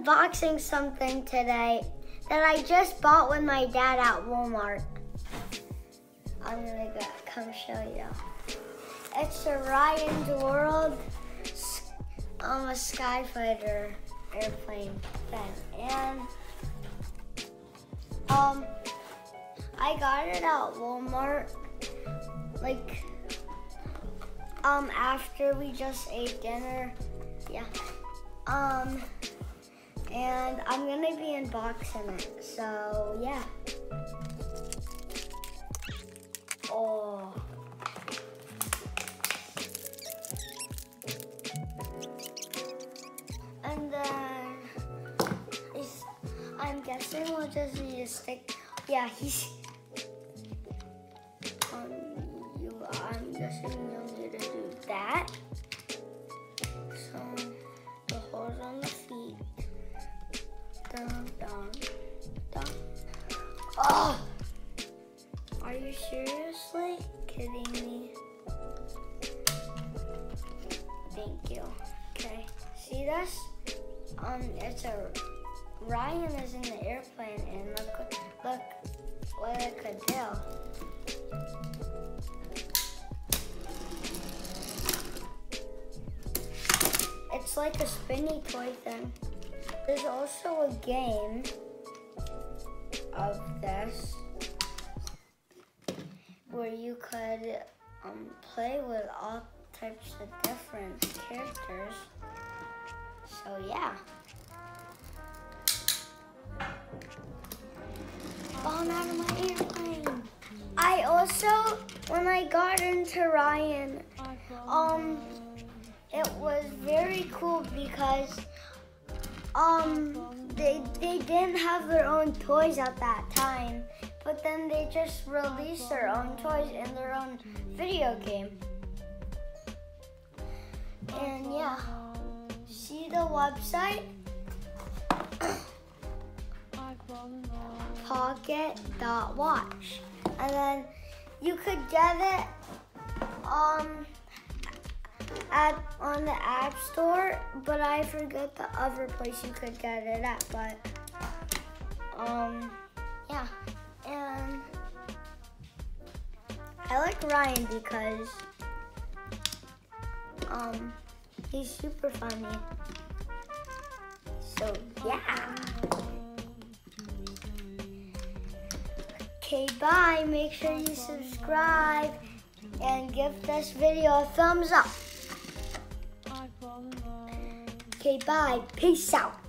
unboxing something today that I just bought with my dad at Walmart. I'm gonna go, come show you. It's a Ryan's World um, a Skyfighter airplane thing. And um, I got it at Walmart like um after we just ate dinner. Yeah. Um and I'm gonna be unboxing it. So yeah. Oh. And then I'm guessing we'll just need a stick. Yeah, he's. Um, you, I'm guessing you'll need to do that. Oh! Are you seriously kidding me? Thank you. Okay. See this? Um, it's a Ryan is in the airplane, and look, look what it could do. It's like a spinny toy thing. There's also a game of this where you could um, play with all types of different characters. So yeah. Falling out of my airplane. I also, when I got into Ryan, um, it was very cool because um they they didn't have their own toys at that time, but then they just released their own toys in their own video game. And yeah, see the website? Pocket.watch. And then you could get it um at on the app store, but I forget the other place you could get it at. But um yeah. And I like Ryan because um he's super funny. So yeah. Okay, bye. Make sure you subscribe and give this video a thumbs up. Okay, bye. Peace out.